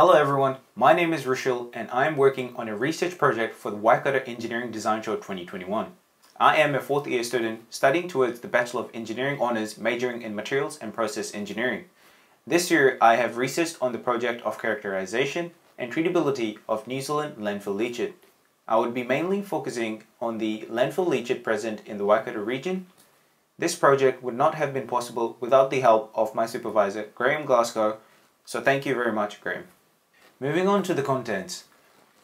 Hello everyone, my name is Rushil and I am working on a research project for the Waikato Engineering Design Show 2021. I am a fourth year student studying towards the Bachelor of Engineering Honours majoring in Materials and Process Engineering. This year I have researched on the project of characterization and treatability of New Zealand landfill leachate. I would be mainly focusing on the landfill leachate present in the Waikato region. This project would not have been possible without the help of my supervisor Graeme Glasgow, so thank you very much Graeme. Moving on to the contents.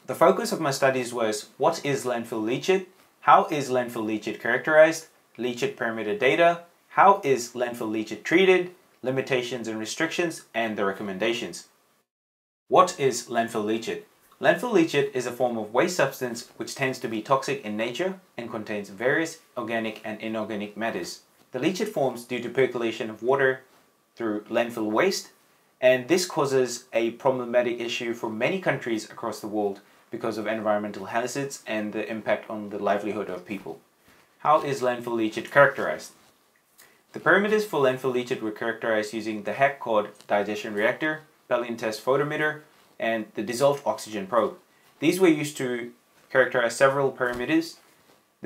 The focus of my studies was what is landfill leachate, how is landfill leachate characterized, leachate parameter data, how is landfill leachate treated, limitations and restrictions, and the recommendations. What is landfill leachate? Landfill leachate is a form of waste substance which tends to be toxic in nature and contains various organic and inorganic matters. The leachate forms due to percolation of water through landfill waste and this causes a problematic issue for many countries across the world because of environmental hazards and the impact on the livelihood of people. How is landfill leachate characterized? The parameters for landfill leachate were characterized using the Hach COD digestion reactor, Palintest photometer, and the dissolved oxygen probe. These were used to characterize several parameters.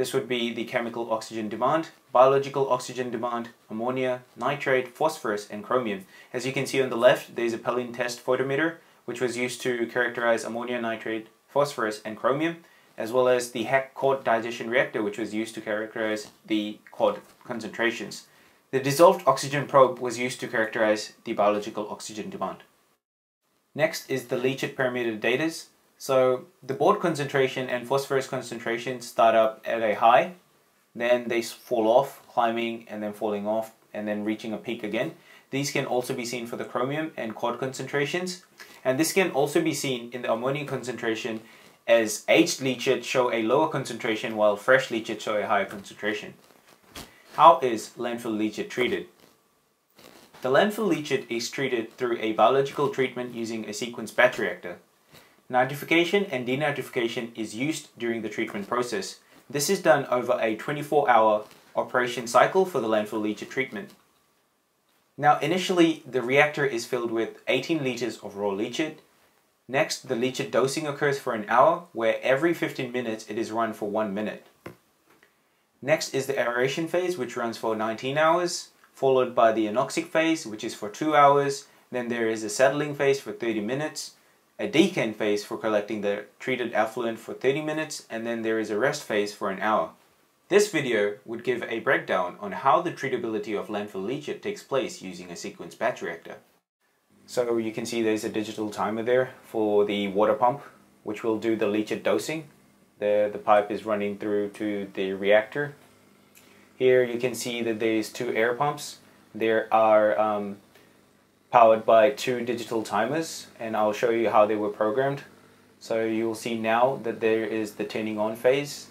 This would be the chemical oxygen demand, biological oxygen demand, ammonia, nitrate, phosphorus, and chromium. As you can see on the left, there's a Palintest photometer, which was used to characterize ammonia, nitrate, phosphorus, and chromium, as well as the Hach COD digestion reactor, which was used to characterize the COD concentrations. The dissolved oxygen probe was used to characterize the biological oxygen demand. Next is the leachate parameter data. So the board concentration and phosphorus concentration start up at a high, then they fall off, climbing and then falling off, and then reaching a peak again. These can also be seen for the chromium and COD concentrations. And this can also be seen in the ammonia concentration as aged leachate show a lower concentration while fresh leachate show a higher concentration. How is landfill leachate treated? The landfill leachate is treated through a biological treatment using a sequence batch reactor. Nitrification and denitrification is used during the treatment process. This is done over a 24 hour operation cycle for the landfill leachate treatment. Now initially the reactor is filled with 18 liters of raw leachate. Next the leachate dosing occurs for an hour where every 15 minutes it is run for 1 minute. Next is the aeration phase which runs for 19 hours followed by the anoxic phase, which is for 2 hours. Then there is a settling phase for 30 minutes, a decant phase for collecting the treated effluent for 30 minutes, and then there is a rest phase for an hour. This video would give a breakdown on how the treatability of landfill leachate takes place using a sequence batch reactor. So you can see there's a digital timer there for the water pump, which will do the leachate dosing. The, the pipe is running through to the reactor here you can see that there's two air pumps. There are um, powered by two digital timers and I'll show you how they were programmed. So you'll see now that there is the turning on phase.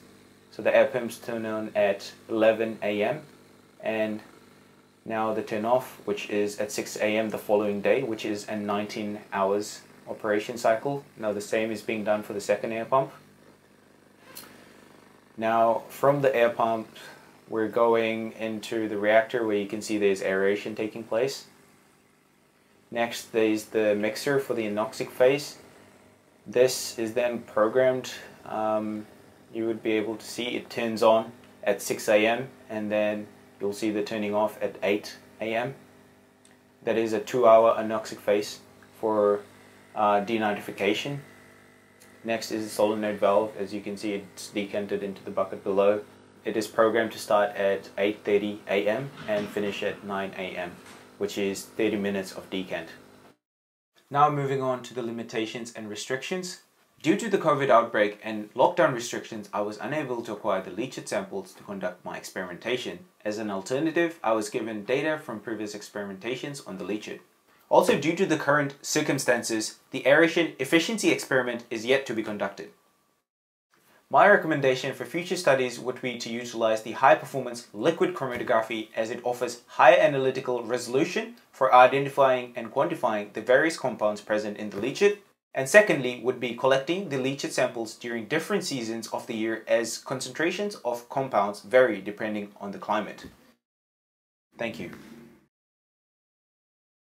So the air pumps turn on at 11 a.m. and now the turn off which is at 6 a.m. the following day which is a 19 hours operation cycle. Now the same is being done for the second air pump. Now from the air pump we're going into the reactor where you can see there's aeration taking place. Next there's the mixer for the anoxic phase. This is then programmed. Um, you would be able to see it turns on at 6 a.m. and then you'll see the turning off at 8 a.m. That is a two hour anoxic phase for uh, denitrification. Next is the solenoid valve. As you can see it's decanted into the bucket below. It is programmed to start at 8.30 a.m. and finish at 9 a.m., which is 30 minutes of decant. Now moving on to the limitations and restrictions. Due to the COVID outbreak and lockdown restrictions, I was unable to acquire the leachate samples to conduct my experimentation. As an alternative, I was given data from previous experimentations on the leachate. Also, due to the current circumstances, the aeration efficiency experiment is yet to be conducted. My recommendation for future studies would be to utilize the high performance liquid chromatography as it offers higher analytical resolution for identifying and quantifying the various compounds present in the leachate. And secondly would be collecting the leachate samples during different seasons of the year as concentrations of compounds vary depending on the climate. Thank you.